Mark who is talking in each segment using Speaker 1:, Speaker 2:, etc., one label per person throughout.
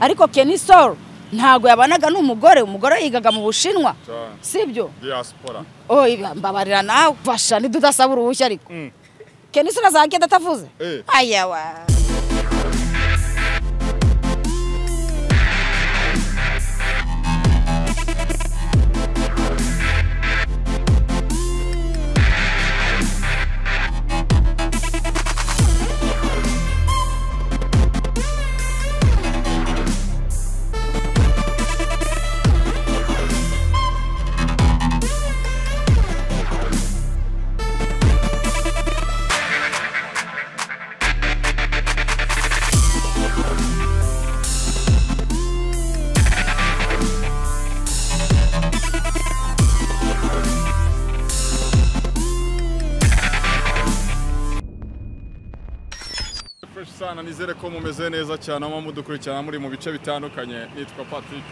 Speaker 1: ariko kenisol ntabwo yabanaga n'umugore umugore yigaga mu bushinwa. Sibyo? Mbabarira nawe fasha ntidudasaba uruhushya ariko.
Speaker 2: Mm.
Speaker 1: kenisol azagenda atavuze?
Speaker 2: Eh.
Speaker 1: ayawa
Speaker 2: sana nizere ko mumeze neza cyane aho mudukurikirana muri mu bice bitandukanye nitwa Patrick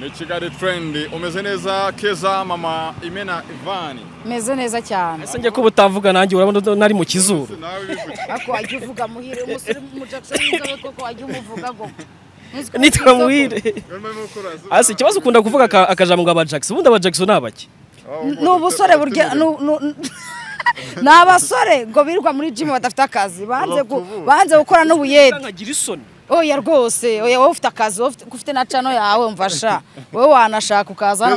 Speaker 2: ni Kigali Trend. Umeze neza keza mama Imena Ivani
Speaker 1: meze neza cyane.
Speaker 3: Ese njye ko ubutavuga nanjye urabona nari mu kizuru.
Speaker 1: Ariko wajya uvuga muhire umusore mu Jackson w'inzobe koko wajya umuvuga ngo.
Speaker 3: Nitwa muhire. Hasi ikibazo ukunda kuvuga aka- akajambo ngo aba Jackson. Ubundi aba Jackson ni abaki
Speaker 1: ni ubusore burya ni abasore ngo birirwa muri jimu badafite akazi. Banze gukora n'ubuyede. Oya rwose oya wowe ufite akazi wowe ufite- na cano yawe mfasha wowe wanashaka ukaza hano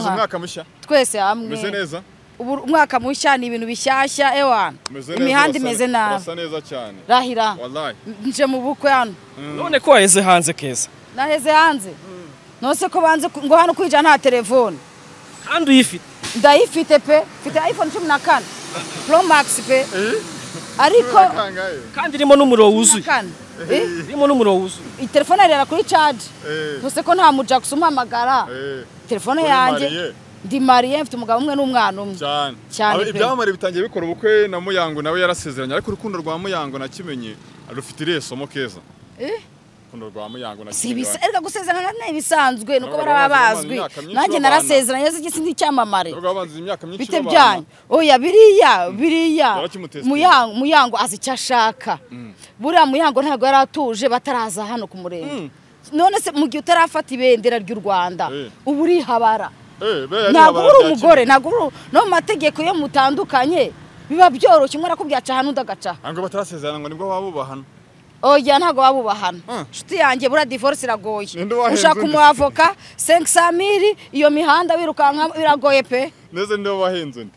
Speaker 1: twese hamwe.
Speaker 2: Umeze neza.
Speaker 1: Ubu umwaka mushya ni ibintu bishyashya
Speaker 2: neza
Speaker 1: imihanda imeze nabi.
Speaker 2: Urasa neza cyane.
Speaker 1: Rahira. Nje mu bukwe hano.
Speaker 3: None ko waheze hanze keza.
Speaker 1: Naheze hanze. Nose ko banze ngo hano kwinjira nta telefone.
Speaker 3: Kandi uyifite.
Speaker 1: Ndayifite pe. Mfite iphone cumi na kane. Pro max pe. Ariko
Speaker 2: kangahe
Speaker 3: kandi irimo n'umuriro wuzuye
Speaker 1: kane Eh,
Speaker 3: irimo n'umuriro wuzuye
Speaker 1: iyi telefone yarera kuri charge.
Speaker 2: Eh.
Speaker 1: Ntuse ko nta mujakisi umpamagara
Speaker 2: eh.
Speaker 1: Telefone yanjye ndi mariye mfite umugabo umwe n'umwana umwe.
Speaker 2: Cyane.
Speaker 1: Cyane
Speaker 2: Aba-
Speaker 1: pe.
Speaker 2: ibyamamare bitangiye bikora ubukwe na muyango nawe yarasezeranye. Ariko urukundo rwa muyango nakimenye rufite irihe somo keza.
Speaker 1: Eh?
Speaker 2: Urukundo rwa muyango
Speaker 1: gusezerana ni ibisanzwe nuko baraba bazwi nanjye narasezeranye si si ndi icyamamare.
Speaker 2: Nubwo babanza imyaka myinshi
Speaker 1: bite byanyu? Oya biriya biriya.
Speaker 2: Yarakimutestinga.
Speaker 1: muyango muyango azi icyo ashaka. Buriya muyango ntabwo yari atuje bataraza hano ku murenge. None se mu gihe utarafata ibendera ry'u rwanda
Speaker 2: Eh.
Speaker 1: uba urihabara
Speaker 2: Eh,
Speaker 1: ntabwo uri umugore ntabwo uri no mu mategeko iyo mutandukanye biba byoroshye umwe arakubwira aca hano undi agaca.
Speaker 2: Ntabwo batarasezerana ngo ni bwo baba bubahana
Speaker 1: oya ntabwo babubahana
Speaker 2: Ah.
Speaker 1: inshuti yanjye buriya divorce iragoye.
Speaker 2: Wahenze
Speaker 1: ushaka
Speaker 2: undi?
Speaker 1: umuavoka senkisamiri iyo mihanda wirukanka biragoye pe.
Speaker 2: Neza ninde wabahenze undi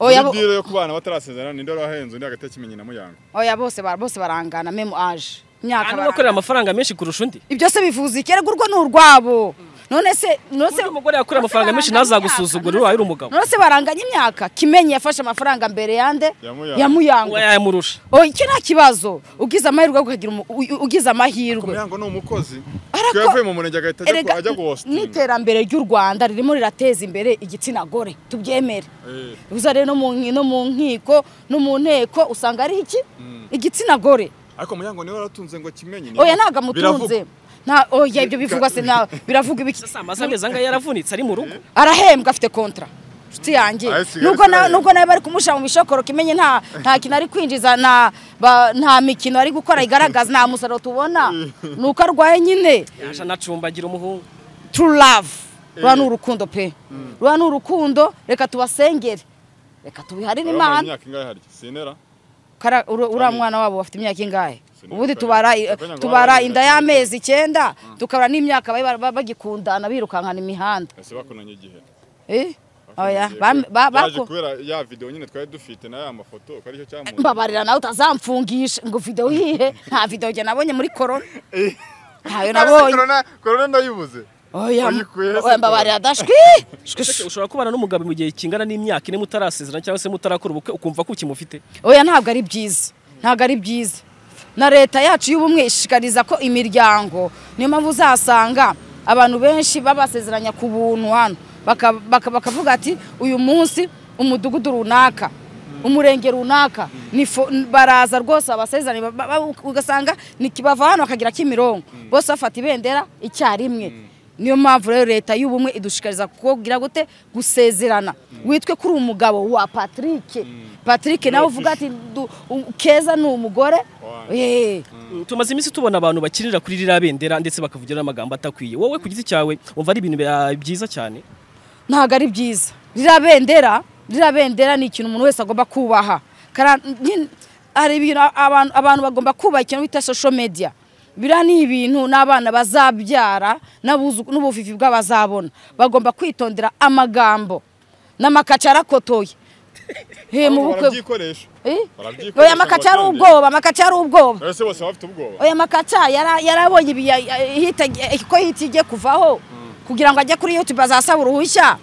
Speaker 1: oya
Speaker 2: yo kubana batarasezerana ninde wabahenze undi hagati ya kimenyi na muyango
Speaker 1: oya bose bose barangana memu aje. Imyaka
Speaker 3: bakorera amafaranga menshi kurusha undi.
Speaker 1: Ibyo se bivuze iki? Erega urwo ni urwabo. None se none se
Speaker 3: umugore yakorera amafaranga menshi ntazagusuzugure ubaye uri umugabo.
Speaker 1: None se baranganya imyaka. Kimenyi yafashe amafaranga mbere yande?
Speaker 2: Ya Muyango.
Speaker 1: ya muyango
Speaker 3: uba yayamurusha
Speaker 1: oya icyo nta kibazo. Ugize amahirwe ukagira ugize amahirwe.
Speaker 2: Muyango ni umukozi. Yavuye mu murenge agahita ajya guhositinga
Speaker 1: n'iterambere ry'u rwanda ririmo rirateza imbere igitsina gore. Tubyemere.
Speaker 2: Eh,
Speaker 1: uza rero no mu nki- no mu nkiko no mu nteko usanga ari iki? Igitsina gore.
Speaker 2: Ariko muyango ni we waratunze ngo kimenyi ni-
Speaker 1: oya ntabwo amutunze. Nta oya ibyo bivugwa se na biravuga ibiki?
Speaker 3: Sasa amaze amezi angahe yaravunitse ari mu rugo.
Speaker 1: Arahembwa afite kontra nshuti yanjye. Nubwo nawe bari kumushyira mu bishokoro kimenye nta nta kintu ari kwinjiza nta mikino ari gukora igaragaza nta musaruro tubona. Ni uko arwaye nyine.
Speaker 3: Yaje anacumbagira umuhungu.
Speaker 1: True love. Rura ni urukundo pe. Rura ni urukundo reka tubasengere. Reka tubiharire imana. Uriya mwana wabo bafite imyaka ingahe? Ubundi tubara inda y'amezi icyenda tukabara n'imyaka bagikundana birukankana imihanda.
Speaker 2: Ese bakunanye igihe?
Speaker 1: Eh? oya
Speaker 2: Bakunanye
Speaker 1: bam-
Speaker 2: igihe.
Speaker 1: ba-
Speaker 2: Byaje
Speaker 1: bako-
Speaker 2: kubera ya video nyine twari dufite na ya mafoto ko ari cyo cyamuntu
Speaker 1: mbabarira nawe utazamfungisha ngo video yihe nta njye nabonye muri korona ntayo nabonye.
Speaker 2: corona ndayibuze.
Speaker 1: Oya mbabarira dashwi shwi,
Speaker 3: Ese
Speaker 1: shwi.
Speaker 3: ushobora kubana n'umugabo mu gihe kingana n'imyaka ine mutarasezerana cyangwa se mutarakora ubukwe ukumva ko ukimufite.
Speaker 1: Oya ntabwo ari byiza. Ntabwo ari byiza. Na leta yacu y'ubumwe ishishikariza ko imiryango niyo mpamvu uzasanga abantu benshi babasezeranya ku buntu hano. Baka- baka- bakavuga ati uyu munsi umudugudu runaka umurenge runaka baraza rwose abasezeranye ba- ba- ugasanga ni bava hano bakagira kimironko. Bose bafata ibendera icyarimwe. Niyo mpamvu rero leta y'ubumwe idushikariza kugira gute? Gusezerana. Witwe kuri umugabo wa Patrick. Patrick nawe uvuga ati keza ni umugore? Eh
Speaker 3: tumaze iminsi tubona abantu bakinira kuri ririya bendera ndetse bakavugira n'amagambo atakwiye. Wowe ku giti cyawe wumva ari ibintu bya- byiza cyane?
Speaker 1: Ntabwo ari byiza. Ririya bendera ririya bendera ni ikintu umuntu wese agomba kubaha. Hari ibintu abantu, abantu bagomba kubaha ikintu bita social media. Biriya ni ibintu n'abana bazabyara n'ubuvivi bw'abazabona. Bagomba kwitondera amagambo. N'amakaca arakotoye. He mu bukwe Eh? Oya amakaca ari ubwoba amakaca ari ubwoba. Oya makaca yara- yarabonye ko hita igiye kuvaho kugira ngo ajye kuri youtube azasaba uruhushya.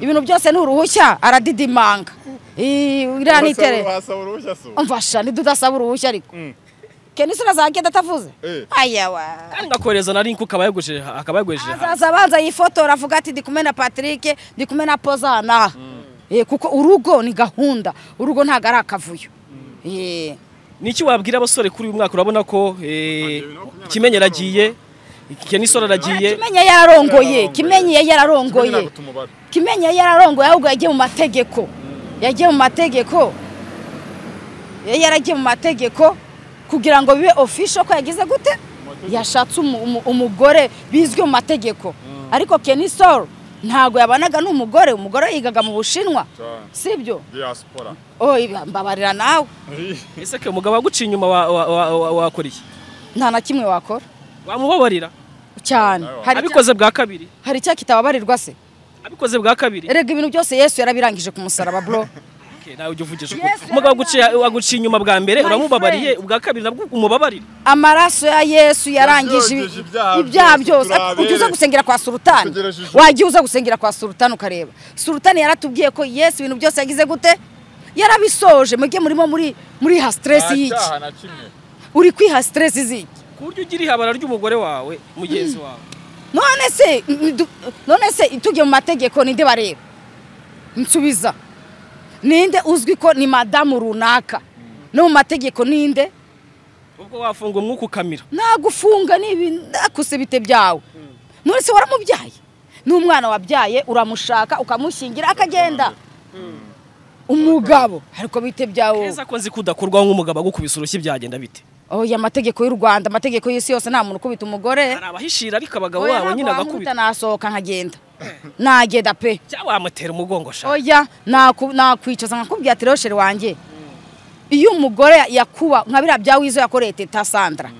Speaker 1: Ibintu byose ni uruhushya aradidimanga. Iriya ni itere
Speaker 2: basaba uruhushya se ubu?
Speaker 1: umfasha ntidudasaba uruhushya ariko. Kenisi urazagenda atavuze?
Speaker 2: Eh.
Speaker 1: ayawa
Speaker 3: kandi ngakohereza na link ukaba yagujeje akaba yagujeje hanze
Speaker 1: azaza abanza yifotora avuga ati ndi kumwe na patrick ndi kumwe na pozana. Eh, kuko urugo ni gahunda. Urugo ntabwo ari akavuyo. Eh.
Speaker 3: ni iki wabwira abasore kuri uyu mwaka? Urabona ko eh, kimenyi aragiye? Kenisoro aragiye?
Speaker 1: Kimenye yararongoye kimenye
Speaker 2: Kimenyi
Speaker 1: yararongoye kimenye yararongoye ahubwo yagiye mu mategeko. Yagiye mu mategeko. Yaragiye mu mategeko. Kugira ngo bibe official ko yagize gute? Yashatse umu- umu- umugore bizwi mu mategeko. Ariko kenisol ntabwo yabanaga n'umugore umugore yigaga mu bushinwa.
Speaker 2: Diaspora.
Speaker 1: Oh mbabarira nawe.
Speaker 3: Ese ke umugabo waguciye inyuma wa- wa- wa- wa- wakora iki?
Speaker 1: Nta na kimwe wakora.
Speaker 3: Wamubabarira?
Speaker 1: Cyane.
Speaker 3: Abikoze bwa kabiri.
Speaker 1: Hari icyaha kitababarirwa se?
Speaker 3: Abikoze bwa kabiri.
Speaker 1: Erega ibintu byose yesu yarabirangije ku musaraba bro.
Speaker 3: nawe ujya uvugisha
Speaker 1: Yes,
Speaker 3: ukuri umugabo waguciye inyuma bwa mbere uramubabariye ubwa kabiri nabwo umubabarire.
Speaker 1: Amaraso ya yesu yarangije
Speaker 2: ibyaha byose,
Speaker 1: ujya uza gusengera kwa
Speaker 2: ijuru.
Speaker 1: wajya uza gusengera kwa sultani ukareba. Sultani yaratubwiye ko yesu ibintu byose yagize gute? Yarabisoje. Mujye murimo muri muri ha stress y'iki? uri kwiha stress z'iki?
Speaker 3: Ku buryo ugira ihabara ry'umugore wawe mugenzi wawe.
Speaker 1: None se none se tugiye mu mategeko ninde bareba nsubiza. Ninde uzwi ko ni madamu runaka? No mu mategeko ninde?
Speaker 3: Ubwo wafunga umwuka ukamira.
Speaker 1: Nagufunga nibi nakuse bite byawe? None se waramubyaye n'umwana wabyaye uramushaka ukamushyingira akagenda. Umugabo. Ariko bite byawe?
Speaker 3: Keza ko nzi ko udakorwaho nk'umugabo agukubise urushyi byagenda bite?
Speaker 1: Oya amategeko y'u rwanda amategeko y'isi yose nta muntu ukubita umugore.
Speaker 3: Hari abahishira ariko abagabo
Speaker 1: Oya,
Speaker 3: babo nyine agakubita.
Speaker 1: Nasohoka nkagenda. Nagenda pe.
Speaker 3: Cyangwa wamutera umugongo shaka
Speaker 1: oya nakwicaza nkakubwira ati rero shere wanjye iyo umugore yakuba nka biriya bya wizo yakoreye teta sandra.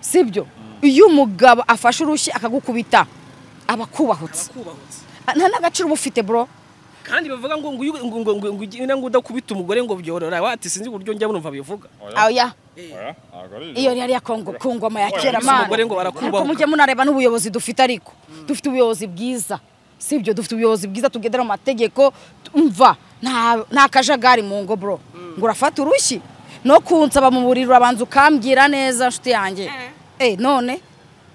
Speaker 1: Sibyo? Iyo umugabo afashe urushyi akagukubita aba akubahutse.
Speaker 3: Kubahutse
Speaker 1: nta n'agaciro uba ufite bro.
Speaker 3: Kandi bavuga ngo ngo ngo ngo ngo ngo ugire ngo udakubita umugore ngo byorora wati sinzi uburyo njya numva bivuga.
Speaker 2: Oya.
Speaker 1: Iyo
Speaker 2: ibyo.
Speaker 1: yari yakongo ku ngoma ya kera
Speaker 3: ngo
Speaker 1: ariko mujye munareba n'ubuyobozi dufite ariko. Dufite ubuyobozi bwiza. Sibyo? Dufite ubuyobozi bwiza tugendera mu mategeko. Umva nta kajagari mu ngo bro. Ngo urafata urushyi. No kunsaba mu buriri urabanza ukambwira neza nshuti yanjye. Eh. None?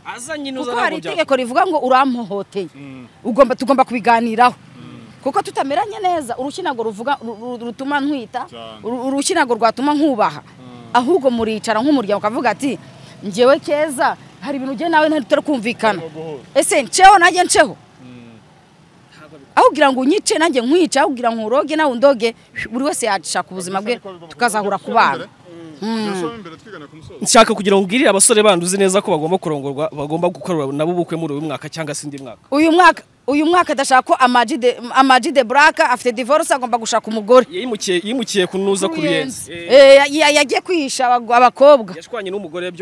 Speaker 3: Aza nyine
Speaker 1: kuko hari itegeko rivuga ngo urampohoteye. Ugomba tugomba kubiganiraho. Kuko tutameranye neza urushyi ntabwo ruvuga ru- ru- rutuma ntwita
Speaker 2: Cyane.
Speaker 1: uru- urushyi ntabwo rwatuma nkubaha. Ahubwo muricara nk'umuryango ukavuga ati njyewe keza hari ibintu ujye nawe ntitari kumvikana ese nceho nanjye nceho? Aho kugira ngo unyice nanjye nkwice aho kugira ngo uroge nawe undoge buri wese yashaka ubuzima bwe tukazahura ku bana.
Speaker 3: Nshaka kugira ngo ubwirire abasore bandi uzi neza ko bagomba kurongorwa bagomba gukorera nabo ubukwe muri uyu mwaka cyangwa se indi mwaka.
Speaker 1: Uyu mwaka uyu mwaka adashaka ko Ama G de Black afite divorce agomba gushaka umugore.
Speaker 3: Yimukiye kunuza ku ruyenzi. Eh,
Speaker 1: ya- ya- yagiye kwihisha abakobwa.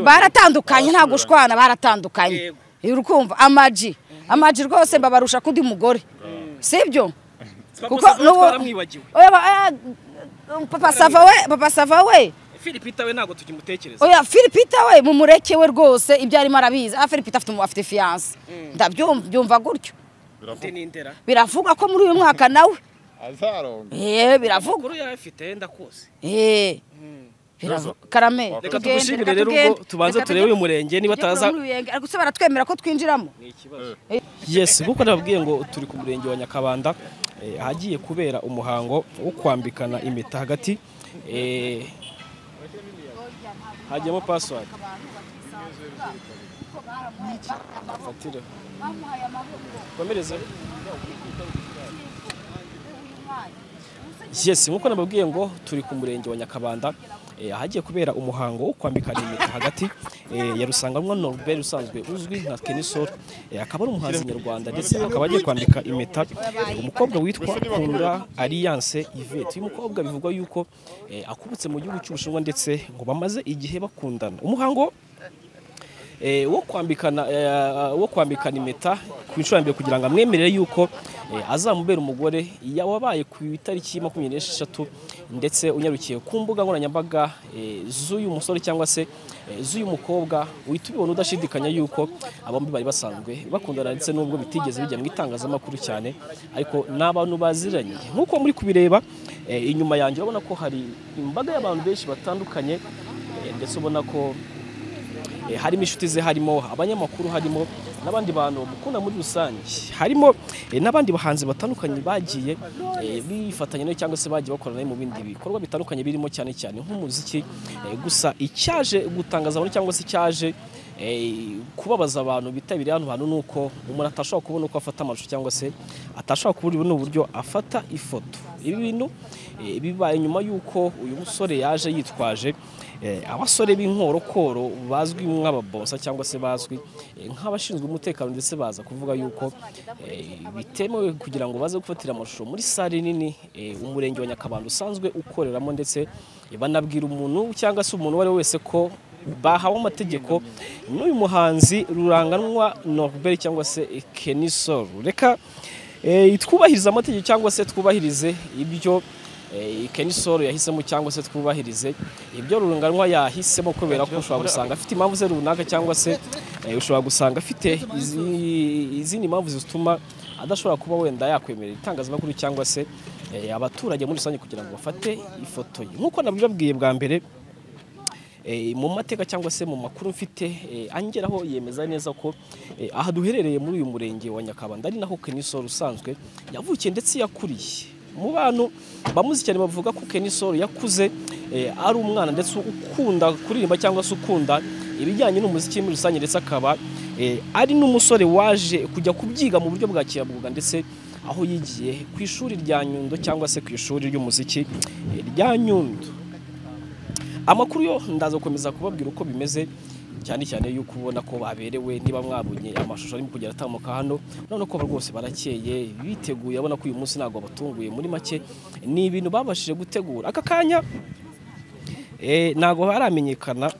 Speaker 1: Baratandukanye nta gushwana baratandukanye.
Speaker 3: Yego.
Speaker 1: uri kumva amaji amaji rwose babarusha kundi mugore. Sibyo
Speaker 3: Papa
Speaker 1: kuko papa sava we papa sava we.
Speaker 3: Philipita we ntabwo tukimutekereza.
Speaker 1: Oya filipita we mumureke we rwose ibyo arimo arabizi. Ah filipita afite fiyanse ndabyumva byumva gutyo. Biravugwa ko muri uyu mwaka nawe?
Speaker 2: Azaronga
Speaker 1: eh biravugwa
Speaker 3: amakuru yari afite ndakuzi
Speaker 1: eh. Biravu- karame
Speaker 3: reka tugushimire rero ubwo
Speaker 1: reka
Speaker 3: turebe uyu murenge niba ataza
Speaker 1: se baratwemera ko twinjiramo.
Speaker 3: Ni ikibazo. Yes kuko nababwiye ngo turi ku murenge wa nyakabanda eh, ahagiye kubera umuhango wo kwambikana impeta hagati eh, hagiyemo password. Fatire komereze yes nk'uko nababwiye ngo turi ku murenge wa nyakabanda eh, ahagiye kubera umuhango wo kwambikana impeta hagati eh, ya rusanganwa norbert usanzwe uzwi nka kenisol eh, akaba ari umuhanzi nyarwanda ndetse akaba agiye kwambika impeta. Umukobwa witwa kunda alliance yvette. Uyu mukobwa bivugwa yuko akubutse mu gihugu cy'ubushinwa ndetse ngo bamaze igihe bakundana. Umuhango wo kwambikana eh, wo kwambikana impeta ku nshuro ya mbere kugira ngo amwemerere yuko eh, azamubera umugore wabaye ku itariki makumyabiri n'esheshatu ndetse unyarukiye ku mbuga nkoranyambaga eh, z'uyu musore cyangwa se eh, z'uyu mukobwa uhita ubibona udashidikanya yuko abombi bari basanzwe bakundana ndetse n'ubwo bitigeze bijya mu itangazamakuru cyane ariko ni abantu baziranye. Nk'uko muri kubireba eh, inyuma yanjye urabona ko hari imbaga y'abantu benshi batandukanye eh, ndetse ubona ko Eh, harimo inshuti ze harimo abanyamakuru harimo n'abandi bantu bamukunda muri rusange. Harimo eh, n'abandi bahanzi batandukanye bagiye eh, bifatanya nawe cyangwa se bagiye bakorana mu bindi bikorwa bitandukanye birimo cyane cyane nk'umuziki eh, gusa icyaje gutangaza abantu cyangwa se icyaje eh, kubabaza abantu bitabiriye hano hantu ni uko umuntu atashobora kubona uko afata amashusho cyangwa se atashobora kubona uburyo afata ifoto. Ibi bintu eh, bibaye nyuma y'uko uyu musore yaje yitwaje eh, abasore b'inkorokoro bazwi nk'ababosa cyangwa se bazwi eh, nk'abashinzwe umutekano ndetse baza kuvuga yuko eh, bitemewe kugira ngo baze gufatira amashusho muri sare nini eh, umurenge wa Nyakabanda usanzwe ukoreramo ndetse eh, banabwira umuntu cyangwa se umuntu uwo ari we wese ko bahawe amategeko n'uyu muhanzi ruranganwa Norbert cyangwa se Kenisol. Reka eh, twubahirize amategeko cyangwa se twubahirize ibyo eh, Kenisol yahisemo cyangwa se twubahirize. Ibyo ruranganwa yahisemo kubera ko ushobora gusanga afite impamvu ze runaka cyangwa se eh, ushobora gusanga afite izi- izindi mpamvu zituma adashobora kuba wenda yakwemerera itangazamakuru cyangwa se eh, abaturage muri rusange kugira ngo bafate ifoto ye. Nk'uko nabibabwiye bwa mbere mu mateka cyangwa se mu makuru mfite angeraho yemeza neza ko aha duherereye muri uyu murenge wa Nyakabanda ari naho Kenisol usanzwe yavukiye ndetse yakuriye. Mu bantu bamuzi cyane bavuga ko Kenisol yakuze eh, ari umwana ndetse ukunda kuririmba cyangwa se ukunda ibijyanye n'umuziki muri rusange ndetse akaba eh, ari n'umusore waje kujya kubyiga mu buryo bwa kinyamwuga ndetse aho yigiye ku ishuri rya Nyundo cyangwa se ku ishuri ry'umuziki eh, rya Nyundo. Amakuru yo ndaza gukomeza kubabwira uko bimeze. Cyane cyane yuko ubona ko baberewe niba mwabonye amashusho arimo kugera atambuka hano urabona ko rwose barakeye biteguye abona ko uyu munsi ntabwo batunguye muri make ni ibintu babashije gutegura. Aka kanya eh, ntabwo haramenyekana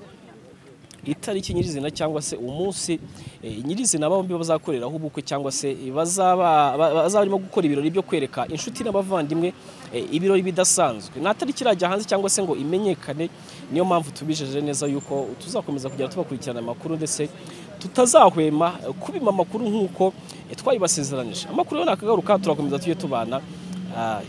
Speaker 3: itariki nyirizina cyangwa se umunsi eh, nyirizina bombi bazakoreraho ubukwe cyangwa se bazaba ba- bazaba barimo gukora ibirori byo kwereka inshuti n'abavandimwe eh, ibirori bidasanzwe. Nta tariki irajya hanze cyangwa se ngo imenyekane niyo mpamvu tubijeje neza yuko tuzakomeza kugera tubakurikirana amakuru ndetse tutazahwema kubima amakuru nk'uko eh, twayibasezeranije amakuru yo nakagaruka turakomeza tujye tubana. Ah,